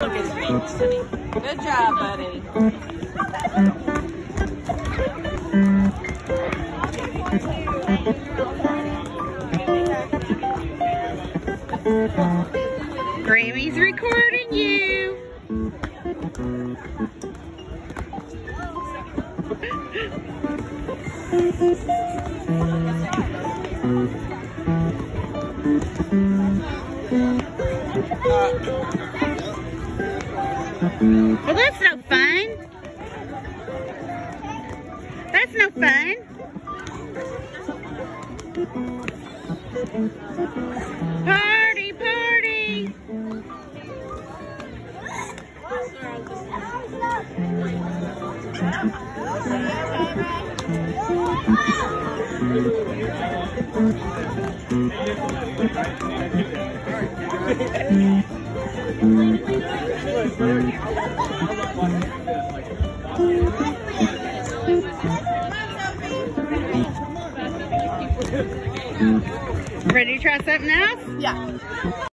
Look at me. Good job, buddy. Grammy's recording you. Well, that's no fun. That's no fun. Party, party. Ready to try something else? Yeah.